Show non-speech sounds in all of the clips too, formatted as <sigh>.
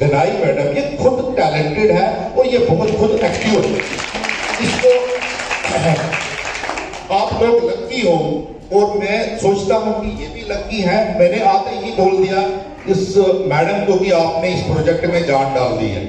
Ganai madam ये खुद talented है और ये बहुत खुद एक्टिव है। इसको, <laughs> आप लोग लकी हो और मैं सोचता हूँ कि ये भी लकी है। मैंने आते ही बोल दिया, इस मैडम को कि आपने इस प्रोजेक्ट में जान डाल दी है।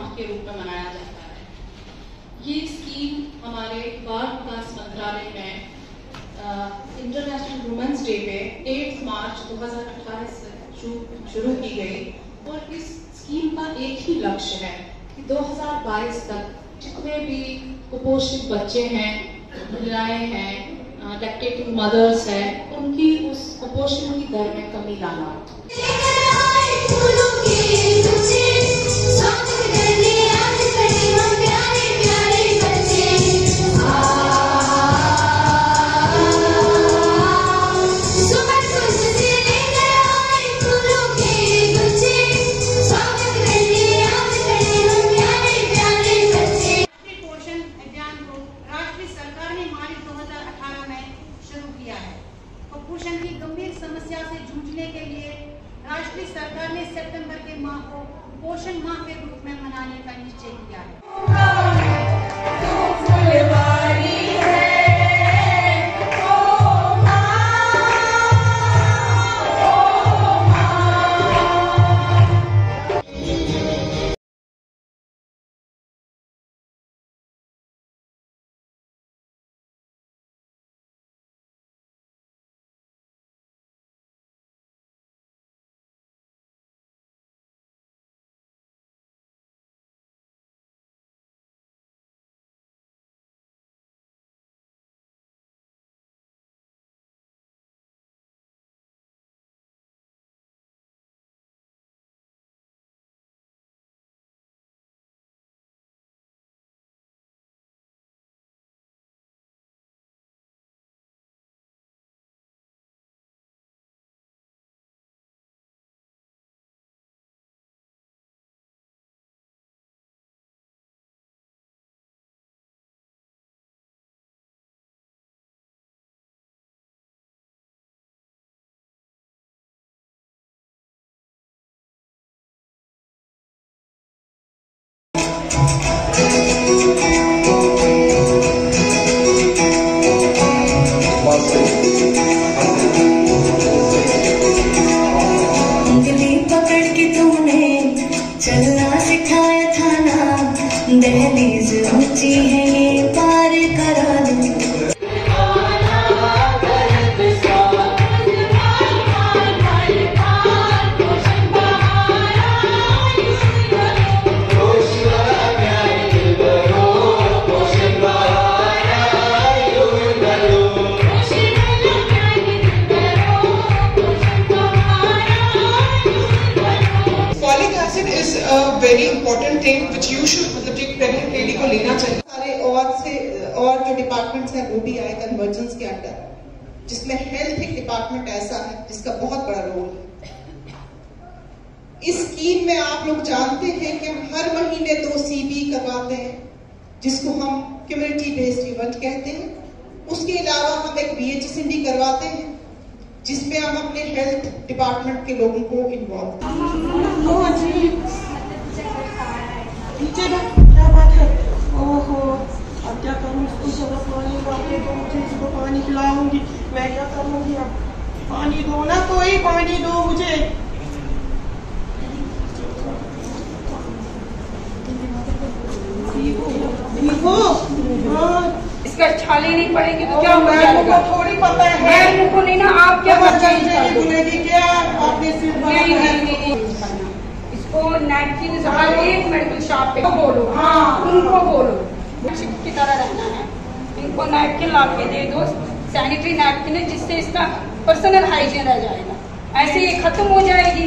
माह के रूप में मनाया जाता है। ये स्कीम हमारे बाल विकास मंत्रालय में इंटरनेशनल वुमेन्स डे पे 8 मार्च 2018 से शुरू की गई और इस स्कीम का एक ही लक्ष्य है कि 2022 तक जितने भी कुपोषित बच्चे हैं, महिलाएँ हैं लैक्टेटिंग मदर्स हैं, उनकी उस कुपोषण की दर में कमी लाना। माह को पोषण माह के रूप में मनाने का निश्चय किया है। Very important thing which you should मतलब एक प्रेग्नेंट लेडी को लेना चाहिए। सारे और से और जो डिपार्टमेंट्स हैं वो भी आए कन्वर्जेंस के अंडर जिसमें हेल्थ एक डिपार्टमेंट ऐसा है, जिसका बहुत बड़ा रोल है। इस स्कीम में आप लोग जानते हैं कि हम हर महीने दो सीबी करवाते हैं, जिसको हम कम्युनिटी बेस्ड इवेंट कहते हैं। उसके अलावा हम एक बी एच भी करवाते हैं, जिसमें हम अपने हेल्थ डिपार्टमेंट के लोगों को इन्वॉल्व नीचे ना क्या बात है ओहो अब क्या करूँ इसको जरा पानी बाकी दो मुझे इसको पानी खिलाऊँगी मैं क्या करूँगी अब पानी दो ना कोई पानी दो मुझे ठीक हो। हाँ इसका छाले नहीं पड़ेंगे तो क्या हो जाएगा थोड़ी पता है। मैम को नहीं ना आप क्या क्या बोलेगी आपने नहीं है। नहीं नहीं नहीं। इसको नैपकिन हर एक मेडिकल शॉप पे बोलो। हाँ। उनको बोलो। चिप की तरह रहना है। इनको नैपकिन ला के दे दो। सैनिटरी नैपकिन है जिससे इसका पर्सनल हाइजीन रह जाएगा। ऐसे ये खत्म हो जाएगी।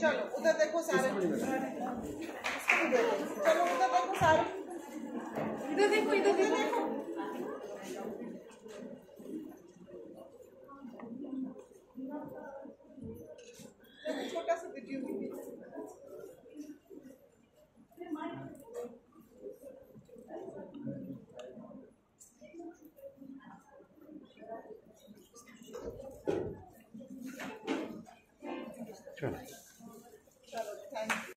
चलो उधर देखो सारे। चलो उधर देखो सारे। इधर देखो इधर देखो।